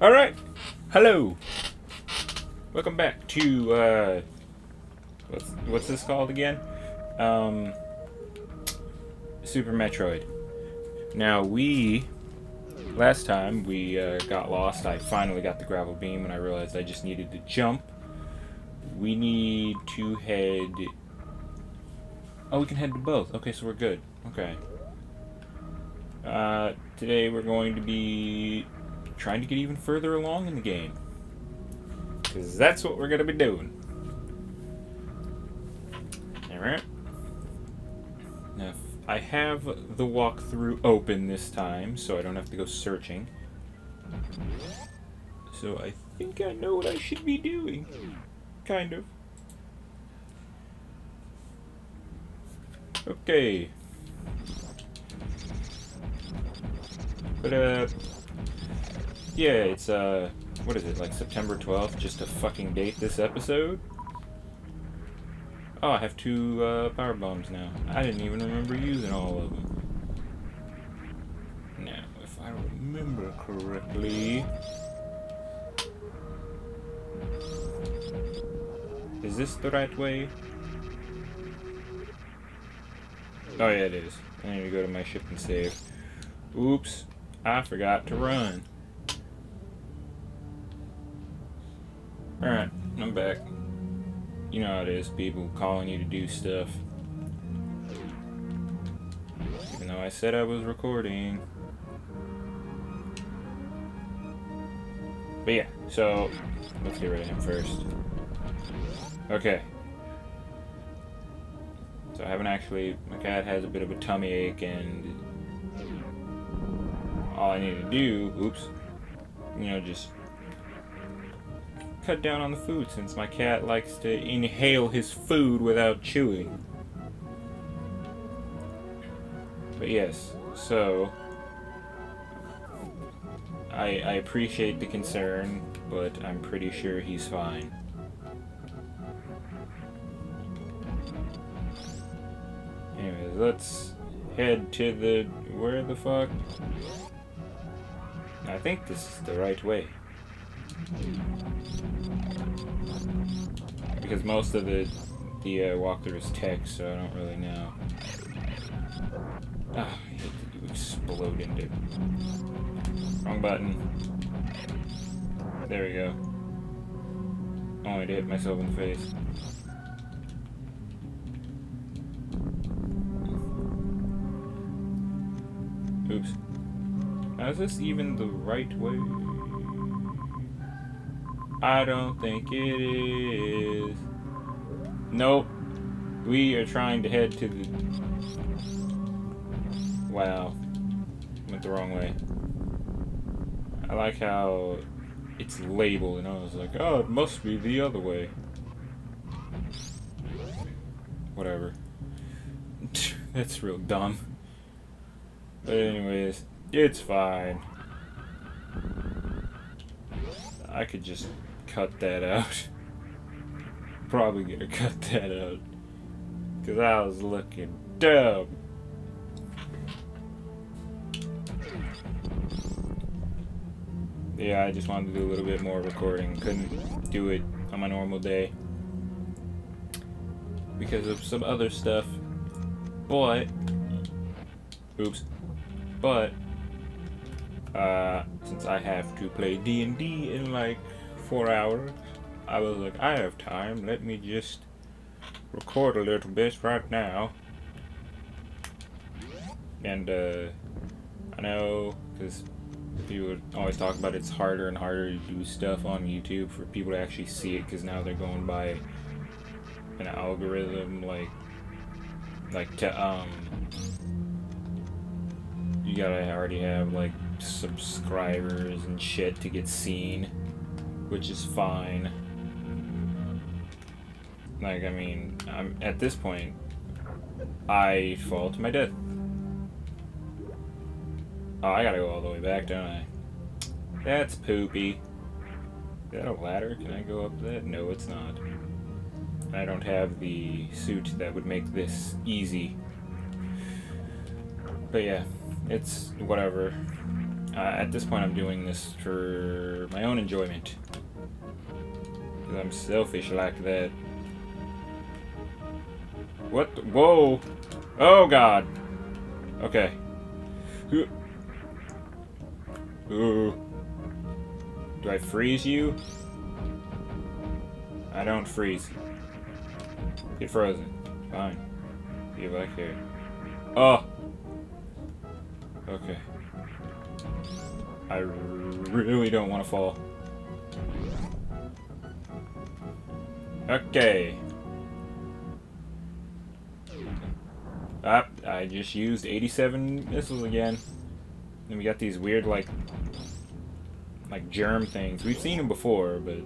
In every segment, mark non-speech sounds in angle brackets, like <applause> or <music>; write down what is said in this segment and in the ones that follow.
All right. Hello. Welcome back to uh, what's what's this called again? Um, Super Metroid. Now we last time we uh, got lost. I finally got the grapple beam and I realized I just needed to jump. We need to head. Oh, we can head to both. Okay, so we're good. Okay. Uh, today we're going to be trying to get even further along in the game. Because that's what we're going to be doing. Alright. Now, I have the walkthrough open this time, so I don't have to go searching. So I think I know what I should be doing. Kind of. Okay. But, uh, yeah, it's, uh, what is it, like September 12th, just to fucking date this episode? Oh, I have two, uh, power bombs now. I didn't even remember using all of them. Now, if I remember correctly... Is this the right way? Oh yeah, it is. I need to go to my ship and save. Oops, I forgot to run. You know how it is, people calling you to do stuff. Even though I said I was recording. But yeah, so let's get rid of him first. Okay. So I haven't actually, my cat has a bit of a tummy ache and all I need to do, oops, you know, just cut down on the food since my cat likes to inhale his food without chewing. But yes, so I, I appreciate the concern, but I'm pretty sure he's fine. Anyways, let's head to the... where the fuck? I think this is the right way. Because most of the, the uh, walkthrough is text, so I don't really know. Ah, I hate you explode into... Wrong button. There we go. Only to hit myself in the face. Oops. Now, is this even the right way? I don't think it is. Nope. We are trying to head to the... Wow. Went the wrong way. I like how it's labeled and I was like, oh, it must be the other way. Whatever. <laughs> That's real dumb. But anyways, it's fine. I could just cut that out. <laughs> Probably gonna cut that out. Cause I was looking dumb. Yeah, I just wanted to do a little bit more recording. Couldn't do it on my normal day. Because of some other stuff. But, oops. But, uh, since I have to play D&D in like four hours, I was like, I have time, let me just record a little bit right now. And, uh, I know, because people always talk about it's harder and harder to do stuff on YouTube for people to actually see it, because now they're going by an algorithm, like, like, to, um, you gotta already have like subscribers and shit to get seen, which is fine. Like, I mean, I'm at this point, I fall to my death. Oh, I gotta go all the way back, don't I? That's poopy. Is that a ladder? Can I go up that? No, it's not. I don't have the suit that would make this easy. But yeah, it's whatever. Uh, at this point, I'm doing this for my own enjoyment. I'm selfish like that. What? The, whoa! Oh, God! Okay. Ooh. Do I freeze you? I don't freeze. Get frozen. Fine. Get back here. Oh! Okay. I really don't want to fall. Okay. Ah, I just used 87 missiles again. And we got these weird, like, like germ things. We've seen them before, but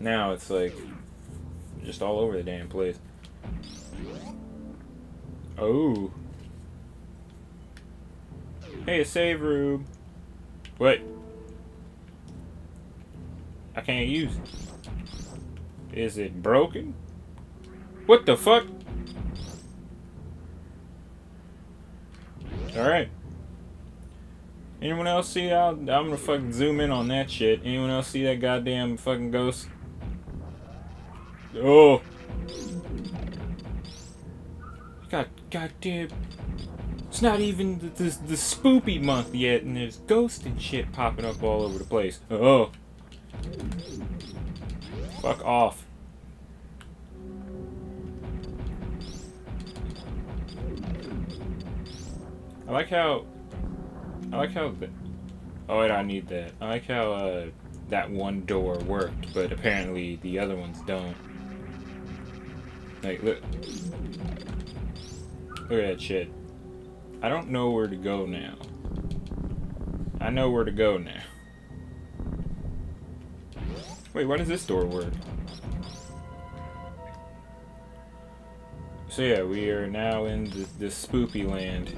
now it's like just all over the damn place. Oh. Hey, a save room. What? I can't use it. Is it broken? What the fuck? Alright. Anyone else see? I'll, I'm gonna fucking zoom in on that shit. Anyone else see that goddamn fucking ghost? Oh. God, goddamn. It's not even the, the, the spoopy month yet, and there's ghosts and shit popping up all over the place. Oh. Fuck off. I like how... I like how... Oh, wait, I need that. I like how uh, that one door worked, but apparently the other ones don't. Like, look. Look at that shit. I don't know where to go now. I know where to go now. Wait, why does this door work? So yeah, we are now in the, the spoopy land.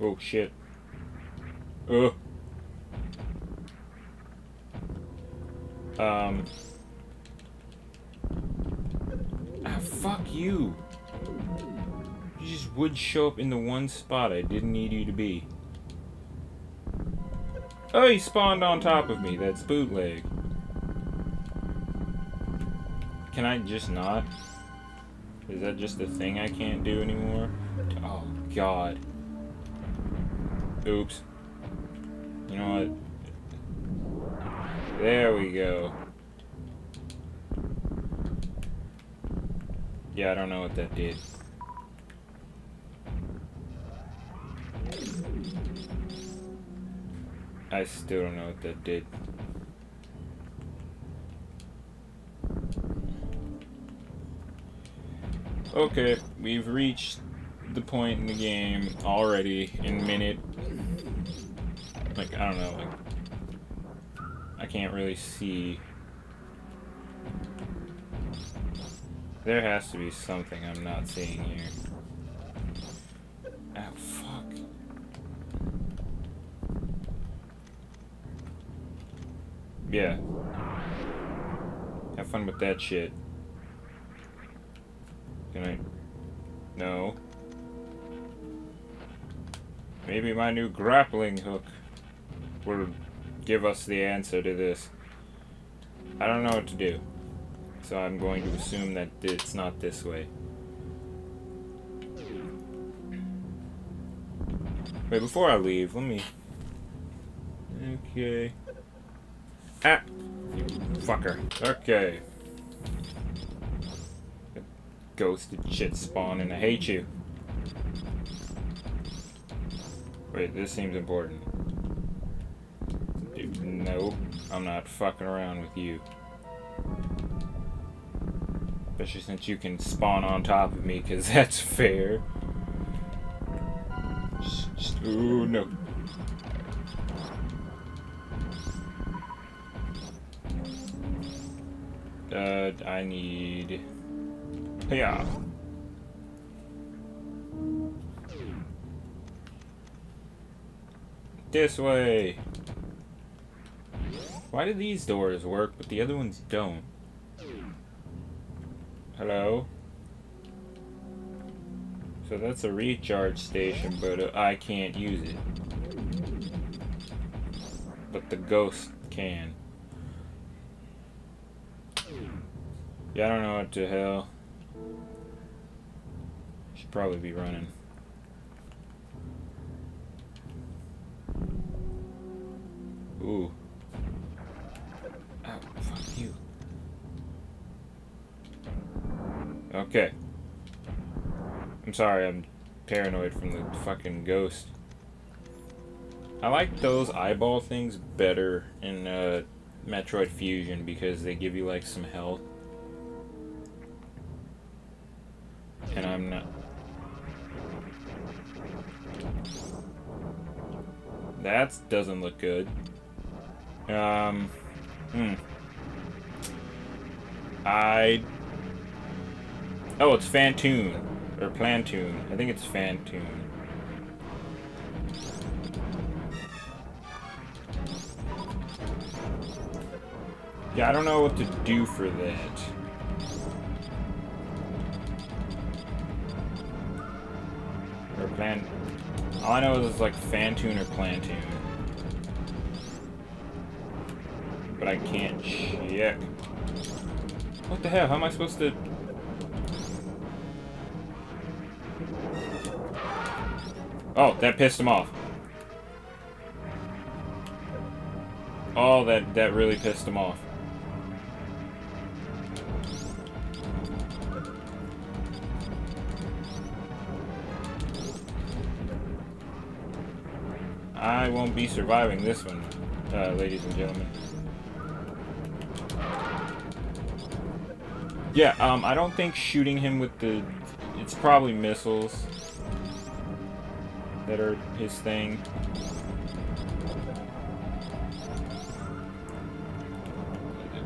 Oh shit. Oh. Um. Ah, fuck you. You just would show up in the one spot I didn't need you to be. Oh, he spawned on top of me. That's bootleg. Can I just not? Is that just a thing I can't do anymore? Oh, God. Oops. You know what? There we go. Yeah, I don't know what that did. I still don't know what that did. Okay, we've reached the point in the game already in minute like I don't know like I can't really see. There has to be something I'm not seeing here. Oh fuck. Yeah. Have fun with that shit. Can I no Maybe my new grappling hook will give us the answer to this. I don't know what to do. So I'm going to assume that it's not this way. Wait, before I leave, let me... Okay. Ah! You fucker. Okay. Ghosted shit spawn and I hate you. Wait, this seems important. No, I'm not fucking around with you. Especially since you can spawn on top of me, because <laughs> that's fair. Ooh, no. Uh, I need... Yeah. This way! Why do these doors work, but the other ones don't? Hello? So that's a recharge station, but I can't use it. But the ghost can. Yeah, I don't know what the hell. Should probably be running. Ooh. Oh, fuck you. Okay. I'm sorry, I'm paranoid from the fucking ghost. I like those eyeball things better in uh, Metroid Fusion because they give you like some health. And I'm not... That doesn't look good. Um, hmm. I... Oh, it's Phantoon. Or Plantoon. I think it's Phantoon. Yeah, I don't know what to do for that. Or Plan... All I know is it's like Phantoon or Plantoon. But I can't check. What the hell? How am I supposed to... Oh, that pissed him off. Oh, that, that really pissed him off. I won't be surviving this one, uh, ladies and gentlemen. Yeah, um, I don't think shooting him with the... It's probably missiles that are his thing.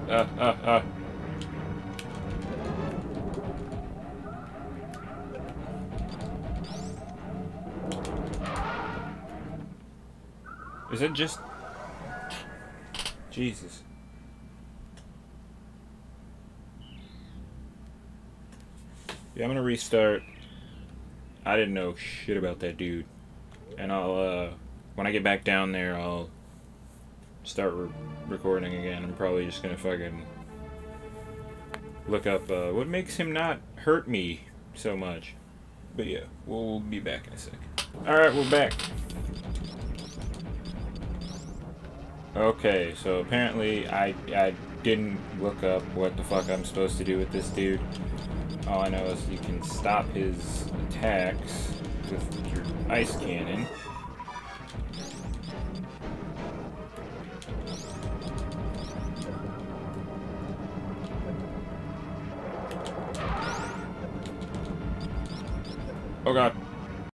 Uh, uh, uh. Is it just... Jesus. Yeah, I'm gonna restart. I didn't know shit about that dude. And I'll, uh, when I get back down there, I'll start re recording again. I'm probably just gonna fucking look up, uh, what makes him not hurt me so much. But yeah, we'll be back in a sec. Alright, we're back. Okay, so apparently I, I didn't look up what the fuck I'm supposed to do with this dude. All I know is you can stop his attacks with your ice cannon.